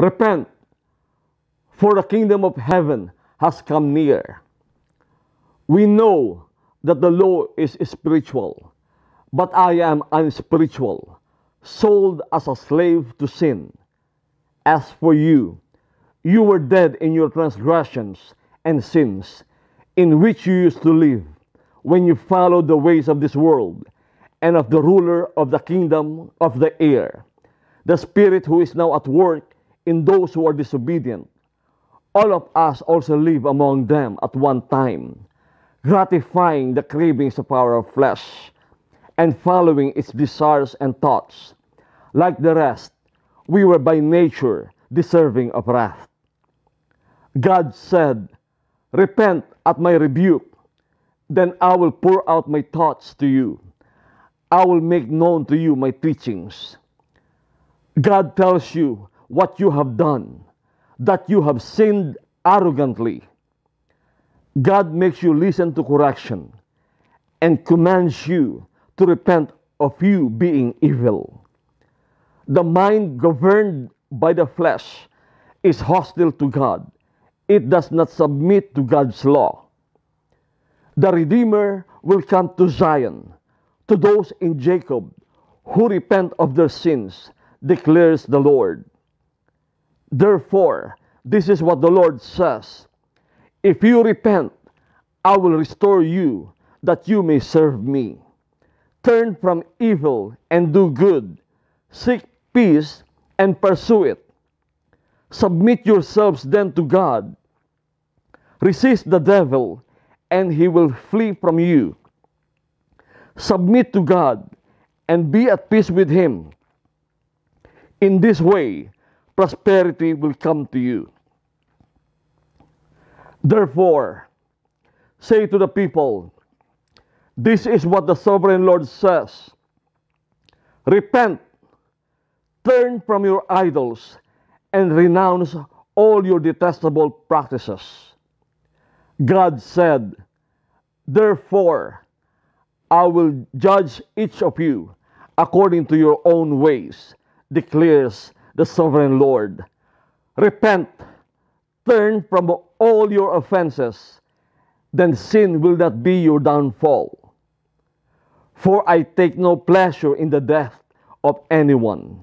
Repent, for the kingdom of heaven has come near. We know that the law is spiritual, but I am unspiritual, sold as a slave to sin. As for you, you were dead in your transgressions and sins, in which you used to live when you followed the ways of this world and of the ruler of the kingdom of the air, the spirit who is now at work in those who are disobedient. All of us also live among them at one time, gratifying the cravings of our flesh and following its desires and thoughts. Like the rest, we were by nature deserving of wrath. God said, Repent at my rebuke, then I will pour out my thoughts to you. I will make known to you my teachings. God tells you what you have done, that you have sinned arrogantly. God makes you listen to correction and commands you to repent of you being evil. The mind governed by the flesh is hostile to God. It does not submit to God's law. The Redeemer will come to Zion, to those in Jacob who repent of their sins, declares the Lord. Therefore, this is what the Lord says If you repent, I will restore you, that you may serve me. Turn from evil and do good. Seek peace and pursue it. Submit yourselves then to God. Resist the devil, and he will flee from you. Submit to God and be at peace with him. In this way, prosperity will come to you. Therefore, say to the people, This is what the sovereign Lord says Repent, turn from your idols, and renounce all your detestable practices. God said, Therefore, I will judge each of you according to your own ways, declares the sovereign Lord. Repent, turn from all your offenses, then sin will not be your downfall. For I take no pleasure in the death of anyone,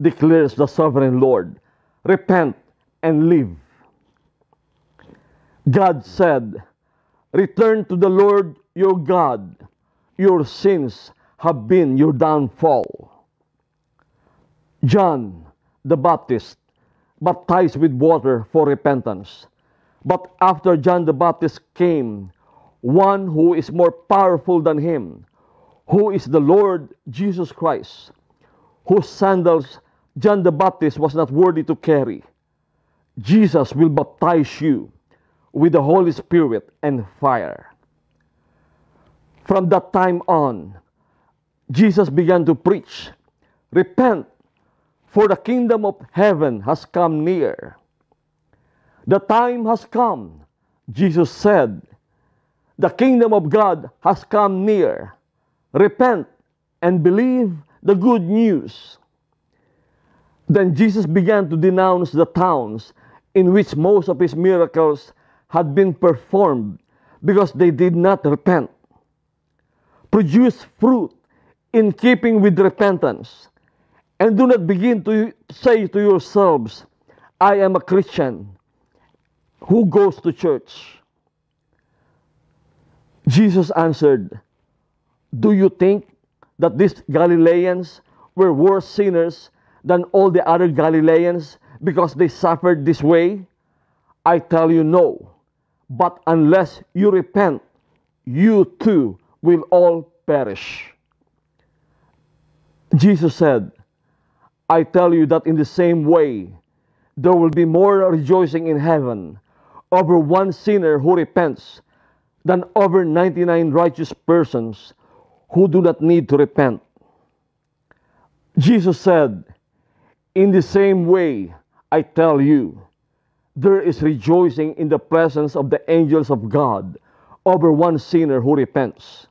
declares the sovereign Lord. Repent and live. God said, Return to the Lord your God. Your sins have been your downfall. John the Baptist baptized with water for repentance. But after John the Baptist came, one who is more powerful than him, who is the Lord Jesus Christ, whose sandals John the Baptist was not worthy to carry. Jesus will baptize you with the Holy Spirit and fire. From that time on, Jesus began to preach, Repent, for the kingdom of heaven has come near. The time has come, Jesus said. The kingdom of God has come near. Repent and believe the good news. Then Jesus began to denounce the towns in which most of his miracles had been performed because they did not repent. Produce fruit in keeping with repentance. And do not begin to say to yourselves, I am a Christian who goes to church. Jesus answered, Do you think that these Galileans were worse sinners than all the other Galileans because they suffered this way? I tell you, no. But unless you repent, you too will all perish. Jesus said, I tell you that in the same way, there will be more rejoicing in heaven over one sinner who repents than over 99 righteous persons who do not need to repent. Jesus said, In the same way, I tell you, there is rejoicing in the presence of the angels of God over one sinner who repents.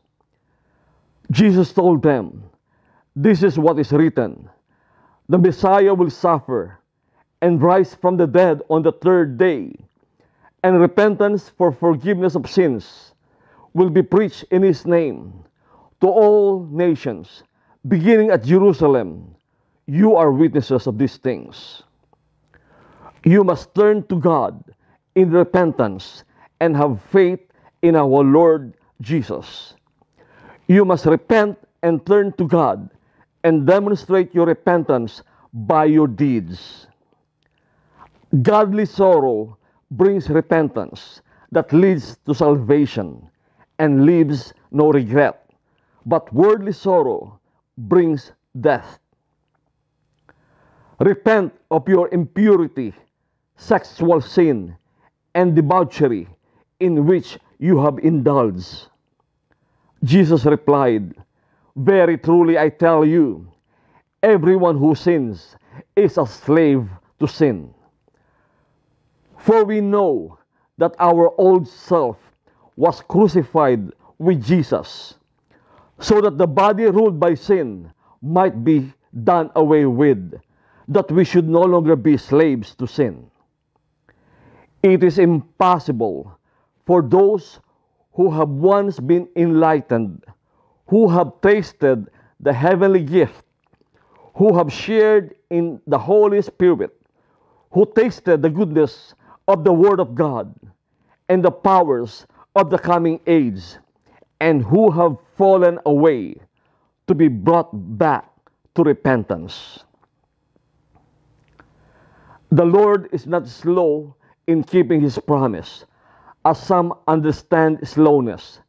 Jesus told them, This is what is written the Messiah will suffer and rise from the dead on the third day, and repentance for forgiveness of sins will be preached in his name to all nations, beginning at Jerusalem. You are witnesses of these things. You must turn to God in repentance and have faith in our Lord Jesus. You must repent and turn to God and demonstrate your repentance by your deeds. Godly sorrow brings repentance that leads to salvation and leaves no regret, but worldly sorrow brings death. Repent of your impurity, sexual sin, and debauchery in which you have indulged. Jesus replied, Very truly I tell you, everyone who sins is a slave to sin. For we know that our old self was crucified with Jesus, so that the body ruled by sin might be done away with, that we should no longer be slaves to sin. It is impossible for those who have once been enlightened, who have tasted the heavenly gift, who have shared in the Holy Spirit, who tasted the goodness of the Word of God and the powers of the coming age, and who have fallen away to be brought back to repentance. The Lord is not slow in keeping his promise, as some understand slowness.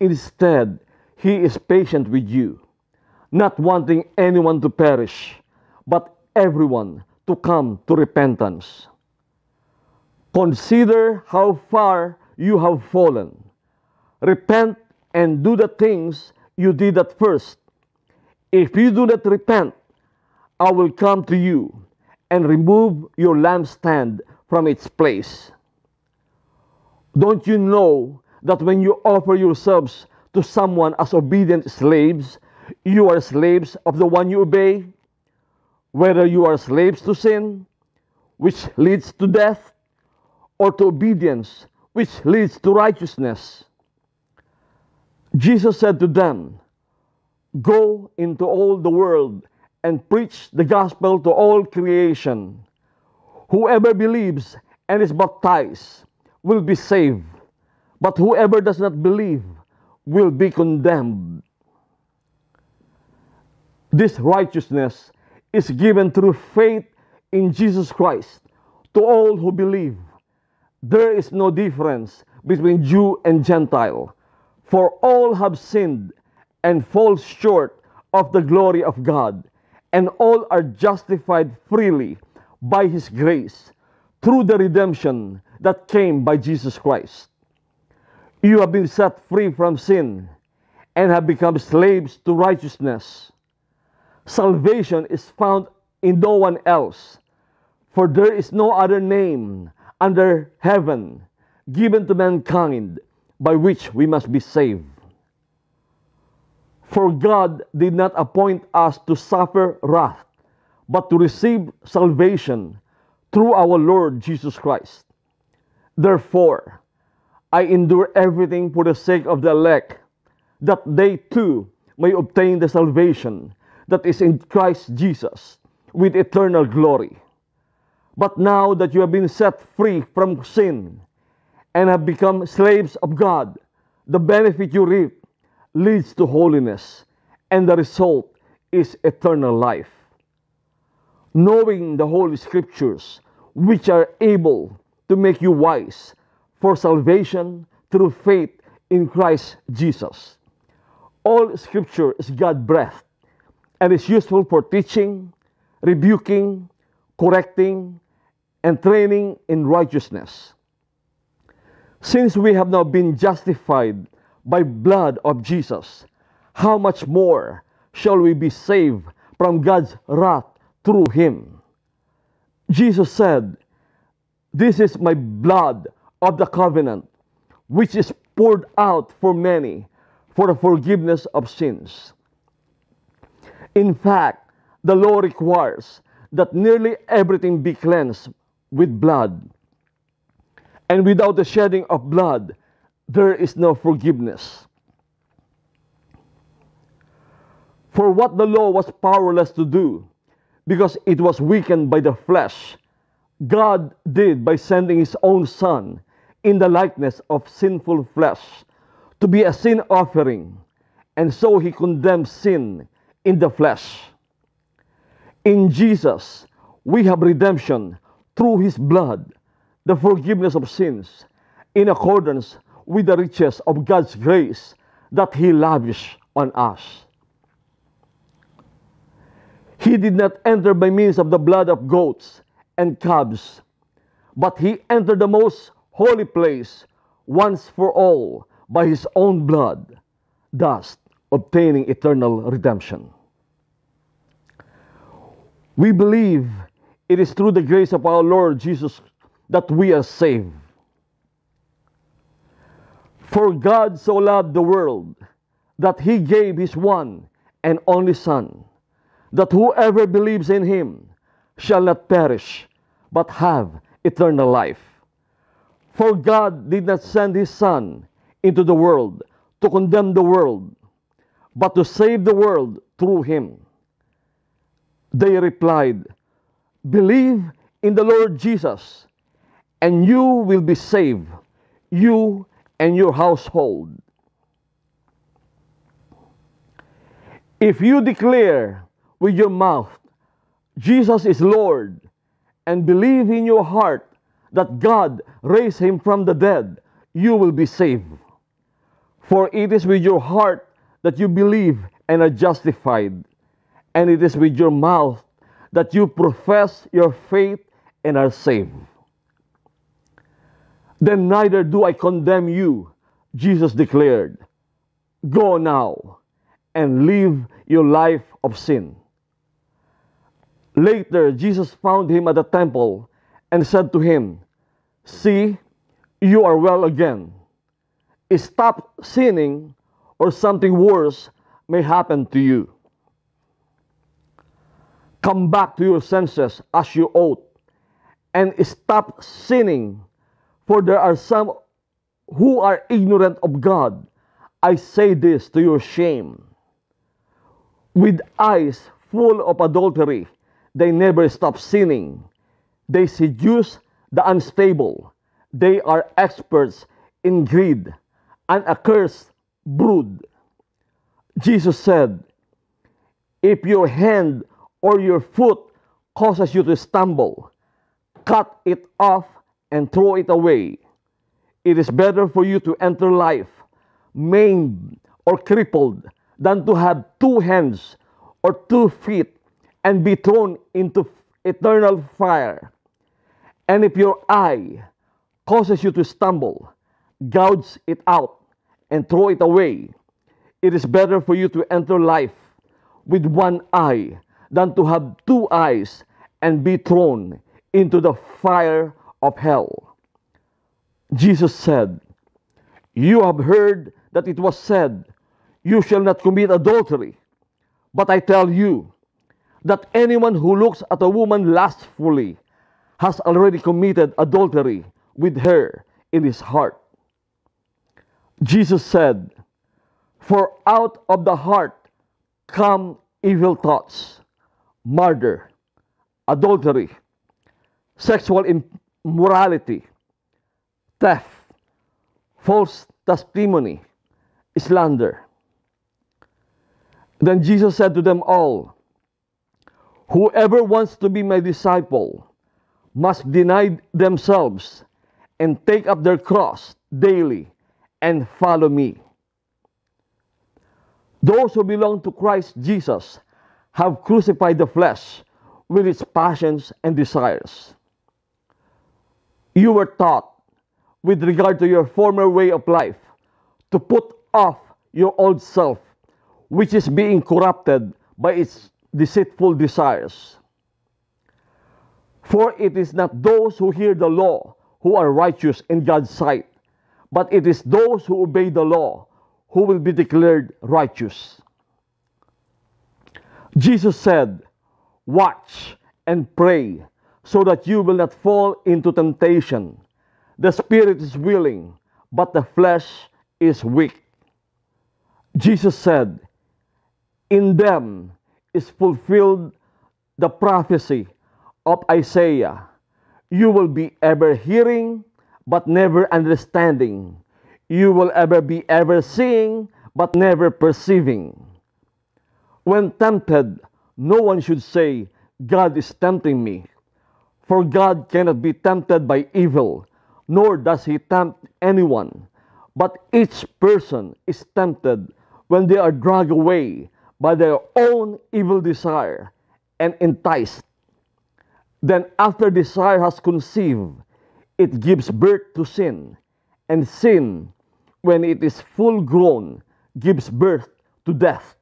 Instead, he is patient with you, not wanting anyone to perish, but everyone to come to repentance. Consider how far you have fallen. Repent and do the things you did at first. If you do not repent, I will come to you and remove your lampstand from its place. Don't you know that when you offer yourselves to someone as obedient slaves, you are slaves of the one you obey? Whether you are slaves to sin, which leads to death, or to obedience, which leads to righteousness. Jesus said to them, Go into all the world and preach the gospel to all creation. Whoever believes and is baptized will be saved, but whoever does not believe will be condemned. This righteousness is given through faith in Jesus Christ to all who believe. There is no difference between Jew and Gentile, for all have sinned and fall short of the glory of God, and all are justified freely by His grace through the redemption that came by Jesus Christ. You have been set free from sin and have become slaves to righteousness. Salvation is found in no one else, for there is no other name under heaven given to mankind by which we must be saved. For God did not appoint us to suffer wrath, but to receive salvation through our Lord Jesus Christ. Therefore, I endure everything for the sake of the elect, that they too may obtain the salvation that is in Christ Jesus with eternal glory. But now that you have been set free from sin and have become slaves of God, the benefit you reap leads to holiness, and the result is eternal life. Knowing the Holy Scriptures, which are able to make you wise for salvation through faith in Christ Jesus. All Scripture is God breathed and is useful for teaching, rebuking, correcting, and training in righteousness. Since we have now been justified by blood of Jesus, how much more shall we be saved from God's wrath through him? Jesus said, This is my blood of the covenant, which is poured out for many for the forgiveness of sins. In fact, the law requires that nearly everything be cleansed with blood. And without the shedding of blood, there is no forgiveness. For what the law was powerless to do, because it was weakened by the flesh, God did by sending His own Son in the likeness of sinful flesh to be a sin offering, and so He condemned sin in the flesh. In Jesus, we have redemption through His blood, the forgiveness of sins, in accordance with the riches of God's grace that He lavished on us. He did not enter by means of the blood of goats and calves, but He entered the most holy place once for all by His own blood, thus obtaining eternal redemption. We believe it is through the grace of our Lord Jesus that we are saved. For God so loved the world that he gave his one and only Son, that whoever believes in him shall not perish, but have eternal life. For God did not send his Son into the world to condemn the world, but to save the world through him. They replied, Believe in the Lord Jesus, and you will be saved, you and your household. If you declare with your mouth, Jesus is Lord, and believe in your heart that God raised him from the dead, you will be saved. For it is with your heart that you believe and are justified, and it is with your mouth that you profess your faith and are saved. Then neither do I condemn you, Jesus declared. Go now and live your life of sin. Later, Jesus found him at the temple and said to him, See, you are well again. Stop sinning, or something worse may happen to you. Come back to your senses as you ought, and stop sinning, for there are some who are ignorant of God. I say this to your shame. With eyes full of adultery, they never stop sinning. They seduce the unstable. They are experts in greed, an accursed brood. Jesus said, If your hand or your foot causes you to stumble, cut it off and throw it away. It is better for you to enter life maimed or crippled than to have two hands or two feet and be thrown into eternal fire. And if your eye causes you to stumble, gouge it out and throw it away. It is better for you to enter life with one eye than to have two eyes and be thrown into the fire of hell. Jesus said, You have heard that it was said, You shall not commit adultery. But I tell you that anyone who looks at a woman lustfully has already committed adultery with her in his heart. Jesus said, For out of the heart come evil thoughts, murder, adultery, sexual immorality, theft, false testimony, slander. Then Jesus said to them all, Whoever wants to be my disciple must deny themselves and take up their cross daily and follow me. Those who belong to Christ Jesus have crucified the flesh with its passions and desires. You were taught, with regard to your former way of life, to put off your old self, which is being corrupted by its deceitful desires. For it is not those who hear the law who are righteous in God's sight, but it is those who obey the law who will be declared righteous. Jesus said, Watch and pray so that you will not fall into temptation. The spirit is willing, but the flesh is weak. Jesus said, In them is fulfilled the prophecy of Isaiah. You will be ever hearing, but never understanding. You will ever be ever seeing, but never perceiving. When tempted, no one should say, God is tempting me. For God cannot be tempted by evil, nor does he tempt anyone. But each person is tempted when they are dragged away by their own evil desire and enticed. Then, after desire has conceived, it gives birth to sin, and sin, when it is full grown, gives birth to death.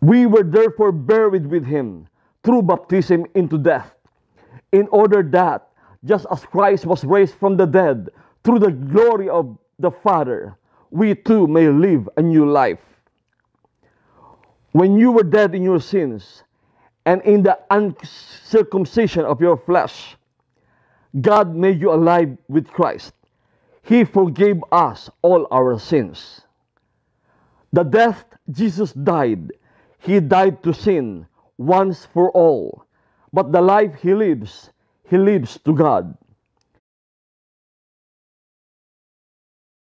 We were therefore buried with him through baptism into death, in order that, just as Christ was raised from the dead through the glory of the Father, we too may live a new life. When you were dead in your sins and in the uncircumcision of your flesh, God made you alive with Christ. He forgave us all our sins. The death Jesus died, He died to sin once for all. But the life He lives, He lives to God.